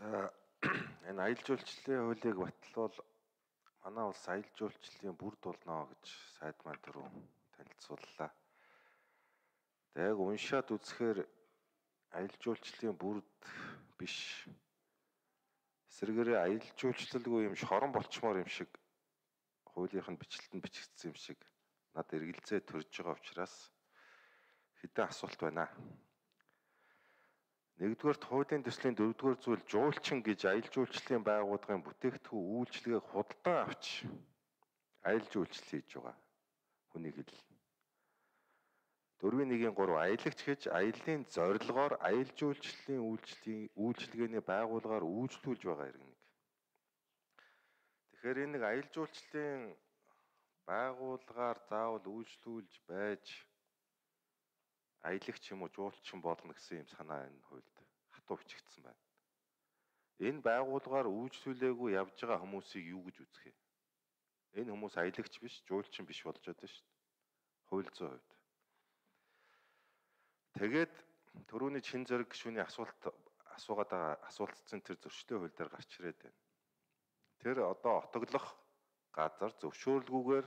За энэ аялал жуулчлалын хуулийг батлуул манай улс аялал жуулчлалын бүр дулнаа гэж сайд маань түрүү танилцууллаа. Тэг уншаад үзэхээр аялал жуулчлалын бүрд биш. Эсвэргээрээ аялал жуулчлалгүй юм шорон болчмоор юм шиг хуулийнх нь бичлэлтэнд бичигдсэн юм шиг над эргэлзээ төрж байгаа учраас хэдэн асуулт байна. Нэгдүгээр хуулийн төслийн дөрөвдүгээр зүйл жуулчин гэж аялал жуулчлалын байгууллагын бүтээгдэхүүн үйлчилгээг худалдан авч аялал жуулчлал хийж байгаа. Хүний хэл. Дөрвийн нэгийн 3 аялагч гэж аяллаа зорилгоор аялал жуулчлалын үйлчлэлийн үйлчилгээний байгууллагаар үйлчлүүлж байгаа иргэнэг. Тэгэхээр энэ нэг аялал жуулчлалын байгууллагаар заавал үйлчлүүлж байж аялагч юм уу жуулчин болно гэсэн юм санаа энэ хуульд хатуу бичигдсэн байна. Энэ байгууллагаар үйлчлүүлээгүй явж байгаа хүмүүсийг юу гэж үзэх вэ? Энэ хүмүүс аялагч биш, жуулчин биш болж байгаа шүү дээ. Хууль зүйн хувьд. Тэгээд төрөүний чин зэрэг гишүүний асуулт асуугаад байгаа асуултцэн тэр зөрчлийн хууль дээр гарч ирээд байна. Тэр одоо отоглох газар зөвшөөрлгүйгээр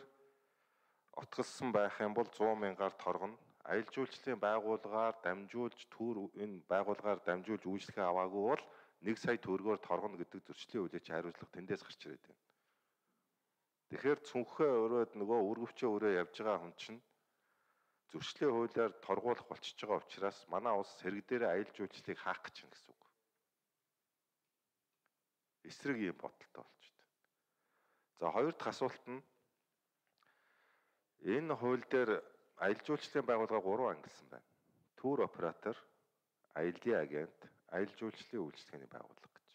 отголсон байх юм бол 100 мянгаар торгоно аялал жуулчлалын байгууллагаар дамжуулж төр энэ байгууллагаар дамжуулж үйлчлэгээ аваагүй бол 1 сая төгрөгөөр торгоно гэдэг зөрчлийн хуулийг хариуцлага тэндээс гарч ирээд байна. Тэгэхээр цүнхээ өрөөд нөгөө үргэвчээ өрөө явж байгаа хүн чинь зөрчлийн хуулиар торгуулах болчихж байгаа учраас манай улс хэрэг дээр аялал жуулчлалыг хаах гэж байна гэсэн үг. Эсрэг юм бодолтой болчиход. За хоёр дахь асуулт нь энэ хууль дээр аялал жуулчлалын байгууллага 3 ангилсан байна. Тур оператор, аяллаа агент, аялал жуулчлалын үйлчлэгээний байгууллага гэж.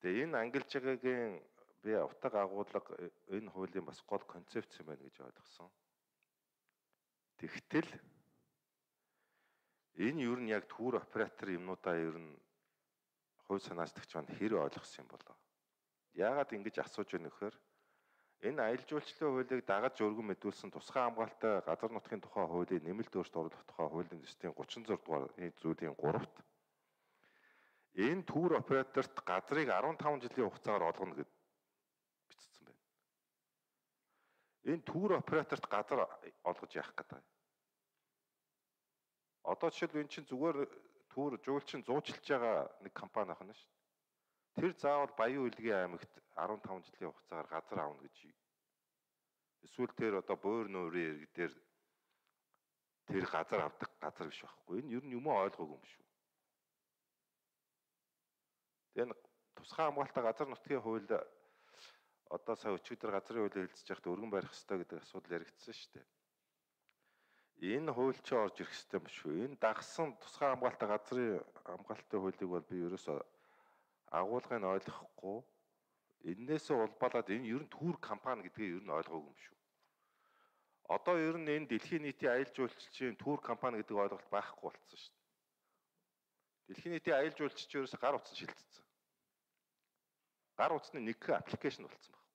Тэгээ энэ ангилж байгаагийн би утга агуулга энэ хуулийн бас гол концепц юм байна гэж ойлгосон. Тэгтэл энэ юу нь яг тур оператор юмнуудаа ер нь хувь санаачдагч маань хэр ойлгосон юм болоо. Яагаад ингэж асууж байна вэхээр Энэ аялал жуулчлалын хуулийг дагаж өргөн мэдүүлсэн тусгай хамгаалалтай газар нутгийн тухай хуулийн нэмэлт өөрчлөлт оруулах тухай хуулийн дэстийн 36 дугаар зүйлийн 3-т энэ түүр операторт газрыг 15 жилийн хугацаагаар олгоно гэд бичсэн байна. Энэ түүр операторт газар олгож яах гэдэг. Одоо жишээл энэ чинь зүгээр түүр жуулчин зуучилж байгаа нэг компани ахна шүү. Тэр заавал Баян Улгийн аймагт 15 жилийн хугацаагаар газар аавна гэж эсвэл тэр одоо буур нуурын ирэг дээр тэр газар авдаг газар биш байхгүй. Энэ ер нь юм ойлгоогүй юм шүү. Тэгээ тусгай хамгаалалтаа газар нутгийн хууль одоо сая өчигдөр газрын хуулийг хэлцэж байхдаа өргөн барих хэрэгтэй гэдэг асуудал яригдсан шүү дээ. Энэ хууль чи орж ирэх хэрэгтэй юм шүү. Энэ дагсан тусгай хамгаалалтаа газрын хамгаалтын хуулийг бол би ерөөсөө агуулгыг нь ойлгохгүй эннээсээ улбалаад энэ ер нь түүр компани гэдгээ ер нь ойлгоогүй юм шүү. Одоо ер нь энэ дэлхийн нийтийн аялал жуулчлалын түүр компани гэдэг ойлголт байхгүй болцсон шүү дээ. Дэлхийн нийтийн аялал жуулчлалч ерөөсө гар утас шилжчихсэн. Гар утасны нэг аппликейшн болсон байхгүй.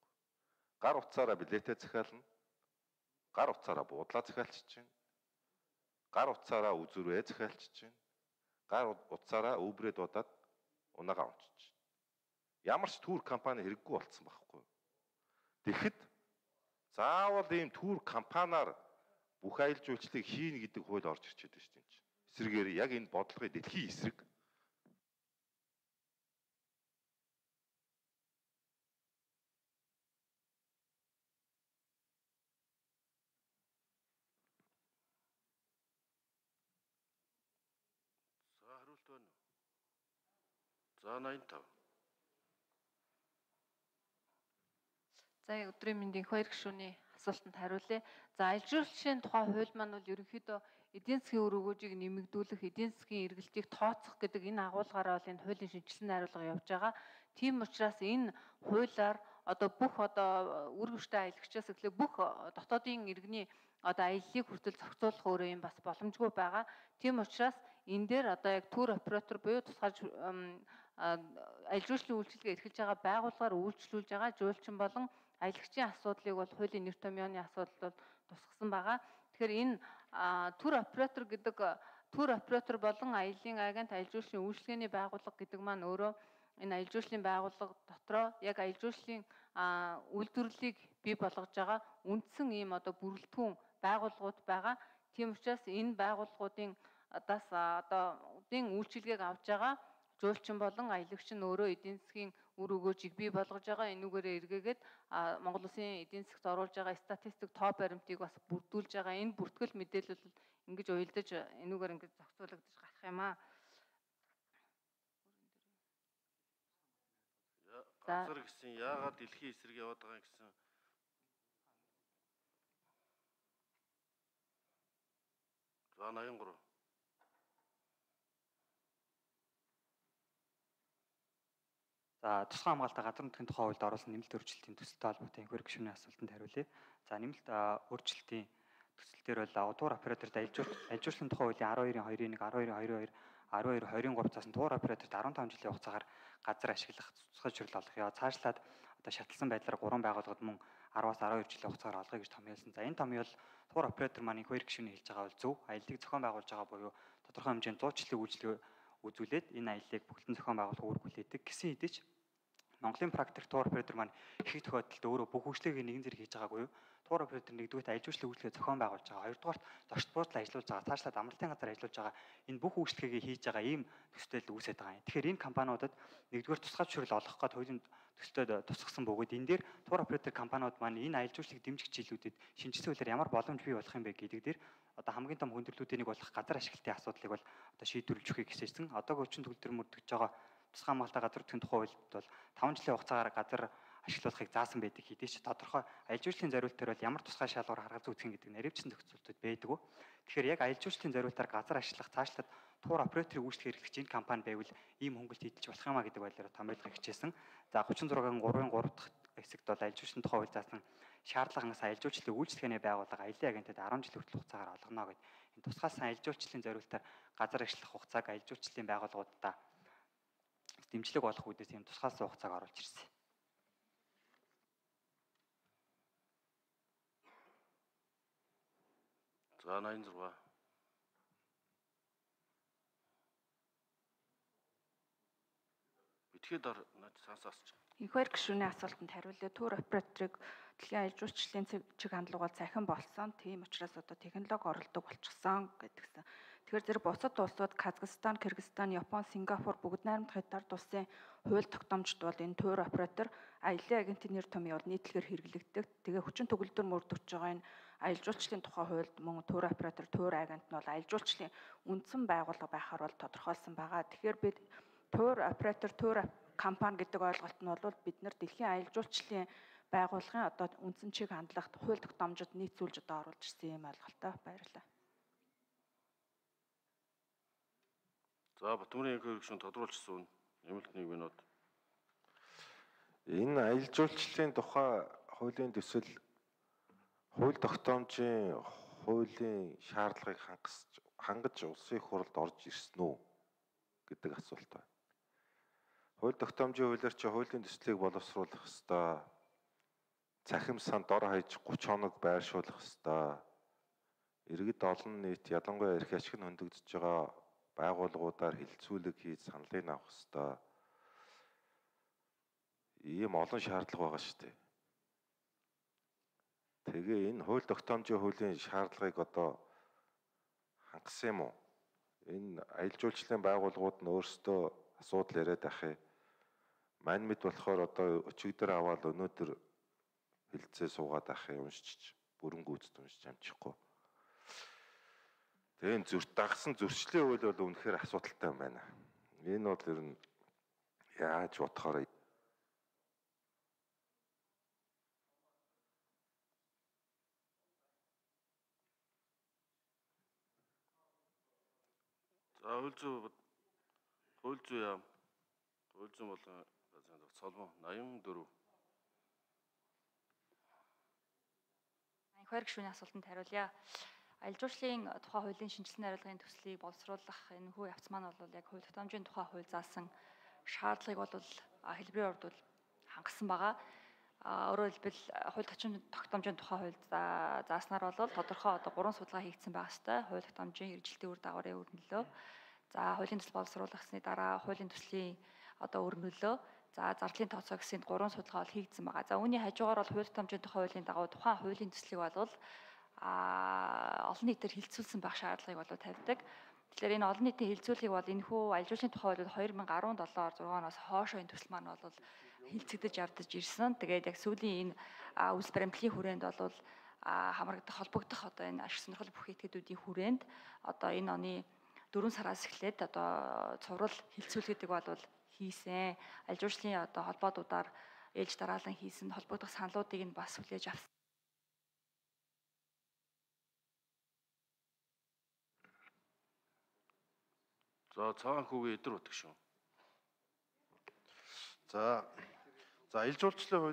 Гар утсаараа билетээ захиална. Гар утсаараа буудлаа захиалчих чинь. Гар утсаараа үзүрвээ захиалчих чинь. Гар утсаараа өвбрээ дуудаад унаага унчиж. Ямар ч түүр компани хэрэггүй болцсон байхгүй. Тэгэхэд заавал ийм түүр компаниар бүх аялал жуулчлалыг хийнэ гэдэг хууль орж ирчээд байна шүү дээ. Эсрэгээр яг энэ бодлогын дэлхийн эсрэг За 85. За өдрийн мэндийн хоёр гишүүний асуултанд хариулъя. За жуулчлалын тухай хууль маань бол ерөнхийдөө эдийн засгийн үр өгөөжийг нэмэгдүүлэх, эдийн засгийн эргэлтийг тооцох гэдэг энэ агуулгаараа бол энэ хуулийн шинжилсэн найруулга явж байгаа. Тийм учраас энэ хуулиар одоо бүх одоо үр өгчтэй аялагчаас эхлээ бүх дотоодын иргэний одоо аяллыг хүртэл зохицуулах өөрөө юм бас боломжгүй байгаа. Тийм учраас энэ дээр одоо яг тур оператор буюу тусгай аялал жуулчлалын үйлчилгээ эрхэлж байгаа байгууллагаар үйлчлүүлж байгаа жуулчин болон аялагчийн асуудлыг бол хуулийн нэр томьёоны асуудал бол тусгасан байгаа. Тэгэхээр энэ тур оператор гэдэг төр оператор болон аялын агент аялал жуулчлалын үйлчлэгээний байгууллага гэдэг маань өөрөө энэ аялал жуулчлалын байгууллага дотроо яг аялал жуулчлалын үйлдвэрлэлийг бий болгож байгаа үндсэн ийм одоо бүрэлдэхүүн байгууллагууд байгаа. Тийм учраас энэ байгууллагуудын дас одоо удын үйлчилгээг авж байгаа жуулчин болон аялагч нь өөрөө эдийн засгийн үр өгөөжийг бий болгож байгаа. Энүүгээрээ эргээгээд Монгол Улсын эдийн засгт оруулж байгаа статистик тоо баримтыг бас бүрдүүлж байгаа. Энэ бүртгэл мэдээлэл ингэж уялдаж энүүгээр ингэж зохицуулагдаж гарах юм аа. газар гэсэн яагаад дэлхийн эсрэг яваад байгаа гэсэн За 83 За тусгай хамгаалалтаа газар нутгийн тухай хуульд оруулсан нэмэлт өөрчлөлтийн төсөлтэй холбоотой энэхүү гишүүний асуултанд хариулъя. За нэмэлт өөрчлөлтийн төсөл дээр бол удуур операторд ажилжуулалтын тухай хуулийн 12-ийн 2-ийн 1, 12-ийн 22 12-23 цаасан туур операторт 15 жилийн хугацаагаар газар ашиглах цуцгаж хөрөл олох яа цаашлаад одоо шатлсан байдлаар гурван байгууллагад мөн 10-аас 12 жилийн хугацаагаар олгоё гэж томьёолсон. За энэ томьёол туур оператор маань хоёр гишүүний хэлж байгаа бол зөв. Аяллыг зохион байгуулж байгаа буюу тодорхой хэмжээнд дуучлалыг үйлчлэг үзүүлээд энэ аяллыг бүгдэн зохион байгуулах үүрэг хүлээдэг. Гэсэн хэдий ч Монголын практик тур оператор маань их тохиолдолд өөрөө бүх үйлчлэгийг нэгэн зэрэг хийж байгаагүй юу? Тур оператор нэгдүгээр ажилжуулалтын үйлчлэгээ зохион байгуулж байгаа. Хоёрдугаар зочд буудлын ажиллуулж байгаа. Цаашлаад амралтын газар ажиллуулж байгаа. Энэ бүх үйлчлэгийг хийж байгаа ийм төстэй л үүсэж байгаа юм. Тэгэхээр энэ компаниудад нэгдүгээр тусгай зөвшөөрөл олох гээд хуулийн төсөлтөд тусгасан бөгөөд энэ дээр тур оператор компаниуд маань энэ ажилжуулалтыг дэмжих жилүүдэд шинжилсэн хуулиар ямар боломж бий болох юм бэ гэдэг дээр одоо хамгийн том хүндрэлүүдийн нэг болох газар ашиглалтын асуудлыг бол одоо шийдвэрлэж өгөхийг хэсэжсэн. Одоогийн хүчин төгөлдөр мөрдөгж байгаа тусгай хамгаалалтаа газар нутгийн тухай хуульд бол 5 жилийн хугацаагаар газар ашиглуулахыг заасан байдаг хэдий ч тодорхой аялал жуулчлалын зориултаар бол ямар тусгай шалгуур харгаж үзэх гэдэг нэрвчсэн тохиолдлууд байдаг. Тэгэхээр яг аялал жуулчлалын зориултаар газар ашиглах цаашлаад тур операторыг үйлчлэх хэрэглэж энэ компани байвал ийм хөнгөлт хийдэлж болох юмаа гэдэг байдлаар томьёолох хичээсэн. За 36-ын 3-ын 3 дахь хэсэгт бол аялал жуулчлалын тухай хууль заасан шаардлагаас аялал жуулчлалын үйлчлэгээний байгууллага аялын агентэд 10 жил хүртэл хугацаагаар олгоно гэдэг. Энэ тусгаалсан аялал жуулчлалын зориултаар газар ашиглах хугацааг аялал жуулчлалын байгууллагуудаа дэмжлэг болох үедээс юм тусгаалсан хугацааг оруулж ирсэн. За 86. Ор сансаасч. Их баяр гишүүний асуултанд хариулъя. Тур операторыг дэлхийн аялал жуулчлалын чиг хандлагууд цахин болсон. Тийм учраас одоо технологи оролдог болчихсон гэдгсэн. Тэгэхээр зэрэг бусад улсууд Казахстан, Кыргызстан, Япон, Сингапур бүгд найрамдах хятад улсын хууль тогтоомжид бол энэ тур оператор аялын агентийн нэр томьёо бол нийтлэгээр хэрэглэгддэг. Тэгээ хүчин төгөлдөр мөрдөгч байгаа энэ аялал жуулчлалын тухай хуульд мөн тур оператор, тур агент нь бол аялал жуулчлалын үндсэн байгууллага байхаар бол тодорхойлсон байгаа. Тэгэхээр бид тур оператор, тур компани гэдэг ойлголт нь бол бид нар дэлхийн аялал жуулчлалын байгууллагын одоо үндсэн чиг хандлагт хууль тогтоомжид нийцүүлж одоо оруулж ирсэн юм ойлголттой баярлалаа. За Батмарын хөргөшн тодруулчихсан нэмэлт нэг минут. Энэ аялал жуулчлалын тухай хуулийн төсөл хууль тогтоомжийн хуулийн шаардлагыг хангаж хангаж улсын хурлд орж ирсэн үү гэдэг асуулт байна. Хууль тогтоомжийн хуулиар чи хуулийн төслийг боловсруулах ёстой. Цахим сан дор хаяж 30 хоног байршуулах ёстой. Иргэд олон нийт ялангуяа эрх ашиг нь хөндөгдөж байгаа байгууллагуудаар хилцүүлэг хийж саналыг авах хэвээр ийм олон шаардлага байгаа шүү дээ. Тэгээ энэ хууль тогтоомжийн хуулийн шаардлагыг одоо хангасан юм уу? Энэ аялал жуулчлалын байгууллагууд нь өөрсдөө асуудал яриад ахыг мань мэд болохоор одоо өчигдөр аваад өнөөдөр хилцээ суугаад ахыг уншиж бүрэн гүйцэд уншиж амжихгүй. Тэгээ зүрт дагсан зөрчлийн үйл бол үнэхээр асуудалтай юм байна. Энэ бол ер нь яаж бодохоор За хууль зүйн хууль зүйн яам хууль зүйн болон цолмон 84 Анхаар гишүүний асуултанд хариулъя. Аялал жуулчлалын тухай хуулийн шинжилсэн хариулгын төслийг боловсруулах энэ хүү явц маань бол яг хууль тогтоомжийн тухай хууль заасан шаардлагыг бол хэлбэрийн урд бол хангасан байгаа. Өөрөөр хэлбэл хууль тогтоомжийн тухай хууль за- зааснаар бол тодорхой одоо гурван судалгаа хийгдсэн байх хэвээр хууль тогтоомжийн эржилтийн үр дагаврын өрнөлөө за хуулийн төсөл боловсруулахсны дараа хуулийн төслийн одоо өрнөлөө за зардлын тооцоо гэсэн гурван судалгаа бол хийгдсэн байгаа. За үүний хажуугаар бол хууль тухай хуулийн дагуу тухайн хуулийн төслийг бол а олон нийтээр хилцүүлсэн байх шаардлагыг бол тавьдаг. Тэгэхээр энэ олон нийтийн хилцүүлгийг бол энэхүү аялал жуулчлалын тухай хууль 2017 6 оноос хойш энэ төсөл маань бол хилцэгдэж явдаж ирсэн. Тэгээд яг сүүлийн энэ а, үлс баримтлалын хүрээнд бол хамрагдах холбогдох одоо энэ ашиг сонирхол бүх этгээдүүдийн хүрээнд одоо энэ оны 4 сараас эхлээд одоо цуврал хилцүүл гэдэг бол хийсэн. Аль жуулчлалын одоо холбоодуудаар ээлж дараалан хийсэн холбогдох саналуудыг нь бас хүлээж авсан. За цагаан хүүгийн эдэр утга шүү. За. За, ил жуулчлалын